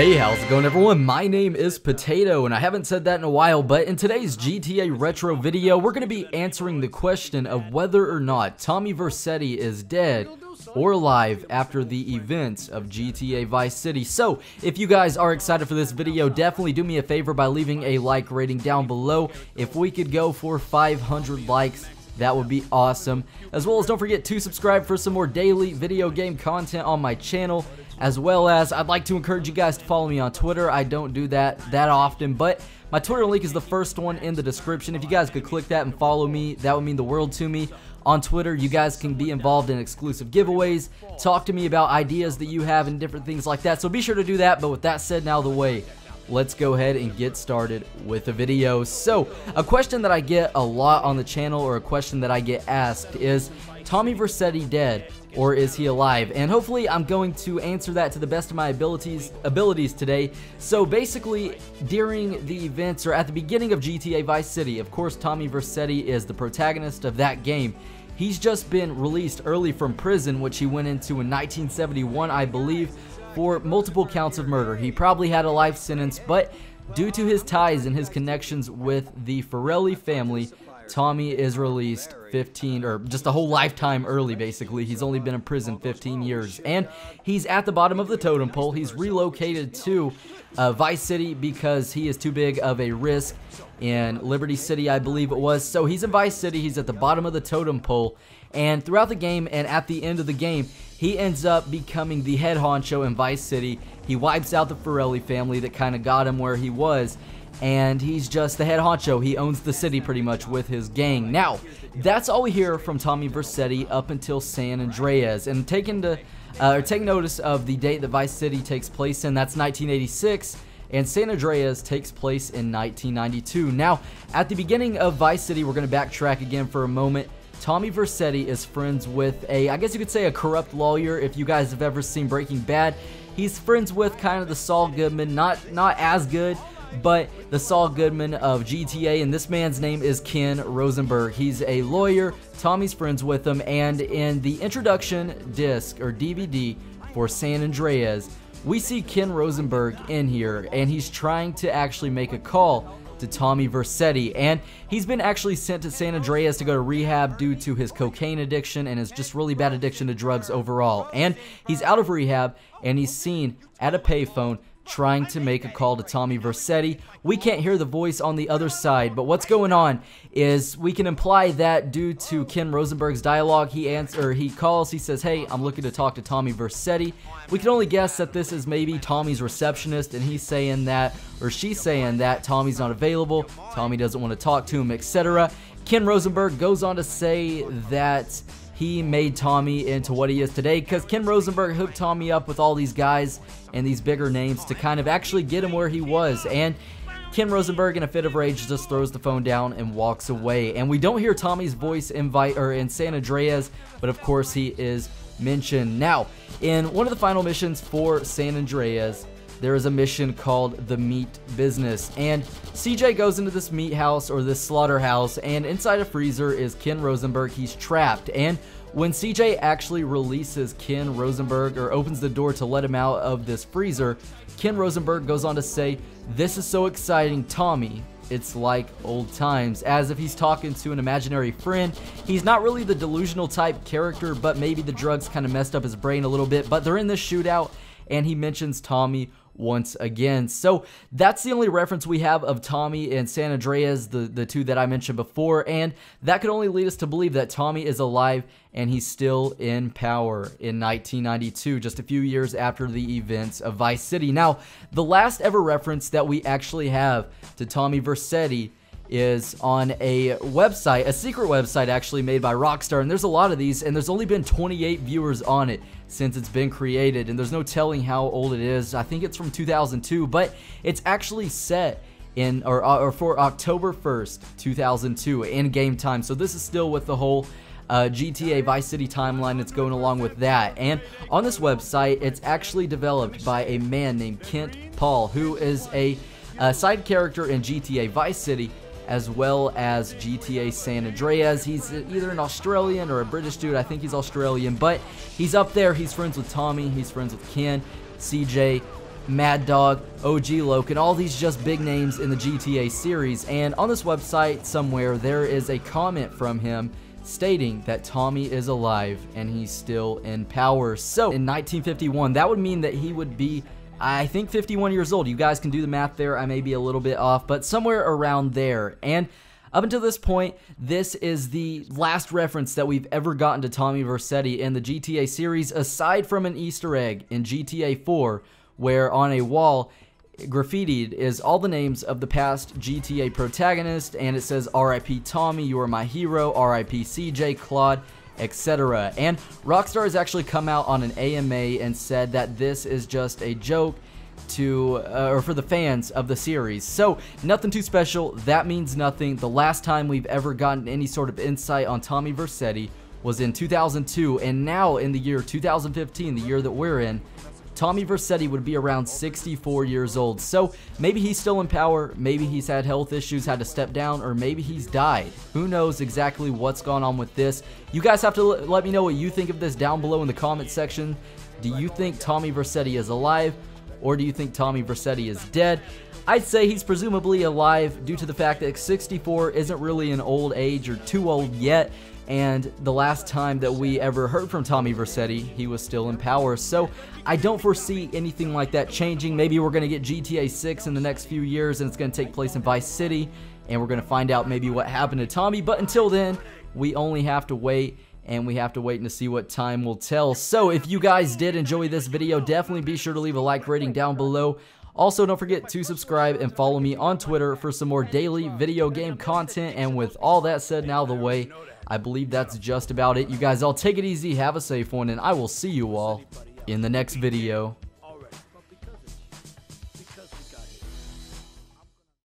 Hey, how's it going everyone? My name is Potato and I haven't said that in a while, but in today's GTA Retro video, we're going to be answering the question of whether or not Tommy Vercetti is dead or alive after the events of GTA Vice City. So, if you guys are excited for this video, definitely do me a favor by leaving a like rating down below. If we could go for 500 likes, that would be awesome. As well as don't forget to subscribe for some more daily video game content on my channel as well as I'd like to encourage you guys to follow me on Twitter. I don't do that that often, but my Twitter link is the first one in the description. If you guys could click that and follow me, that would mean the world to me. On Twitter, you guys can be involved in exclusive giveaways, talk to me about ideas that you have and different things like that. So be sure to do that, but with that said, now the way let's go ahead and get started with the video. So, a question that I get a lot on the channel or a question that I get asked is, Tommy Vercetti dead? Or is he alive? And hopefully I'm going to answer that to the best of my abilities abilities today. So basically, during the events or at the beginning of GTA Vice City, of course Tommy Vercetti is the protagonist of that game. He's just been released early from prison, which he went into in 1971, I believe, for multiple counts of murder. He probably had a life sentence, but due to his ties and his connections with the Forelli family, Tommy is released 15 or just a whole lifetime early basically. He's only been in prison 15 years and he's at the bottom of the totem pole. He's relocated to uh, Vice City because he is too big of a risk in Liberty City, I believe it was. So he's in Vice City. He's at the bottom of the totem pole. And throughout the game and at the end of the game, he ends up becoming the head honcho in Vice City. He wipes out the Forelli family that kind of got him where he was and he's just the head honcho. He owns the city pretty much with his gang. Now, that's all we hear from Tommy Vercetti up until San Andreas. And take into uh, or take notice of the date that Vice City takes place in. That's 1986 and San Andreas takes place in 1992. Now, at the beginning of Vice City, we're going to backtrack again for a moment. Tommy Vercetti is friends with a, I guess you could say a corrupt lawyer if you guys have ever seen Breaking Bad. He's friends with kind of the Saul Goodman, not not as good, but the Saul Goodman of GTA, and this man's name is Ken Rosenberg. He's a lawyer, Tommy's friends with him, and in the introduction disc or DVD for San Andreas, we see Ken Rosenberg in here, and he's trying to actually make a call to Tommy Vercetti, and he's been actually sent to San Andreas to go to rehab due to his cocaine addiction and his just really bad addiction to drugs overall. And he's out of rehab, and he's seen at a payphone trying to make a call to Tommy Vercetti. We can't hear the voice on the other side, but what's going on is we can imply that due to Ken Rosenberg's dialogue, he answer he calls, he says, "Hey, I'm looking to talk to Tommy Vercetti." We can only guess that this is maybe Tommy's receptionist and he's saying that or she's saying that Tommy's not available, Tommy doesn't want to talk to him, etc. Ken Rosenberg goes on to say that he made Tommy into what he is today because Ken Rosenberg hooked Tommy up with all these guys and these bigger names to kind of actually get him where he was. And Ken Rosenberg, in a fit of rage, just throws the phone down and walks away. And we don't hear Tommy's voice invite or in San Andreas, but of course he is mentioned. Now, in one of the final missions for San Andreas, there is a mission called the meat business and CJ goes into this meat house or this slaughterhouse and inside a freezer is Ken Rosenberg he's trapped and when CJ actually releases Ken Rosenberg or opens the door to let him out of this freezer Ken Rosenberg goes on to say this is so exciting Tommy it's like old times, as if he's talking to an imaginary friend. He's not really the delusional type character, but maybe the drugs kind of messed up his brain a little bit. But they're in this shootout, and he mentions Tommy once again. So that's the only reference we have of Tommy and San Andreas, the, the two that I mentioned before, and that could only lead us to believe that Tommy is alive and he's still in power in 1992, just a few years after the events of Vice City. Now, the last ever reference that we actually have to Tommy Vercetti is on a website, a secret website actually made by Rockstar, and there's a lot of these, and there's only been 28 viewers on it since it's been created, and there's no telling how old it is. I think it's from 2002, but it's actually set in or, uh, or for October 1st, 2002 in game time. So this is still with the whole uh, GTA Vice City timeline that's going along with that. And on this website, it's actually developed by a man named Kent Paul, who is a, a side character in GTA Vice City as well as GTA San Andreas. He's either an Australian or a British dude. I think he's Australian, but he's up there. He's friends with Tommy. He's friends with Ken, CJ, Mad Dog, OG Loken, all these just big names in the GTA series. And on this website somewhere, there is a comment from him stating that Tommy is alive and he's still in power. So in 1951, that would mean that he would be I think 51 years old. You guys can do the math there. I may be a little bit off, but somewhere around there. And up until this point, this is the last reference that we've ever gotten to Tommy Vercetti in the GTA series, aside from an Easter egg in GTA 4, where on a wall, graffitied is all the names of the past GTA protagonists, and it says RIP Tommy, you are my hero, RIP CJ, Claude, etc. And Rockstar has actually come out on an AMA and said that this is just a joke to uh, or for the fans of the series. So, nothing too special. That means nothing. The last time we've ever gotten any sort of insight on Tommy Vercetti was in 2002 and now in the year 2015, the year that we're in, Tommy Vercetti would be around 64 years old. So maybe he's still in power, maybe he's had health issues, had to step down, or maybe he's died. Who knows exactly what's gone on with this. You guys have to let me know what you think of this down below in the comment section. Do you think Tommy Vercetti is alive, or do you think Tommy Vercetti is dead? I'd say he's presumably alive due to the fact that 64 isn't really an old age or too old yet and the last time that we ever heard from Tommy Vercetti, he was still in power. So I don't foresee anything like that changing. Maybe we're going to get GTA 6 in the next few years and it's going to take place in Vice City and we're going to find out maybe what happened to Tommy. But until then, we only have to wait and we have to wait and to see what time will tell. So if you guys did enjoy this video, definitely be sure to leave a like rating down below. Also, don't forget to subscribe and follow me on Twitter for some more daily video game content. And with all that said now of the way, I believe that's just about it. You guys all take it easy, have a safe one, and I will see you all in the next video.